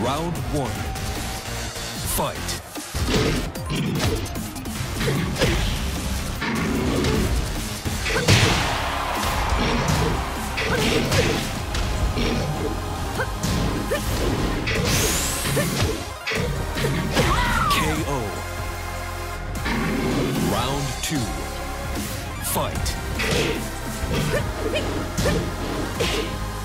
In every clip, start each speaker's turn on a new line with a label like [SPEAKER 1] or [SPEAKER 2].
[SPEAKER 1] Round one. Fight. KO. Round two. Fight.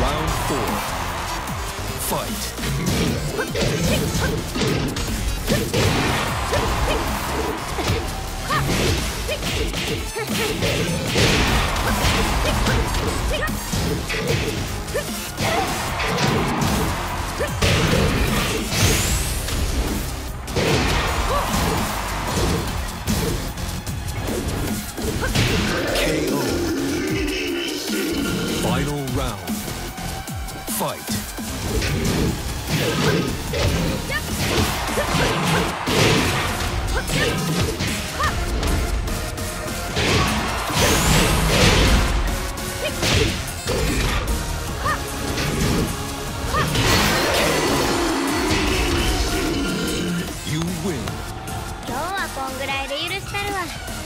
[SPEAKER 1] Round four. Fight. round. Fight. You win.
[SPEAKER 2] 今日はこんぐらいで許したるわ。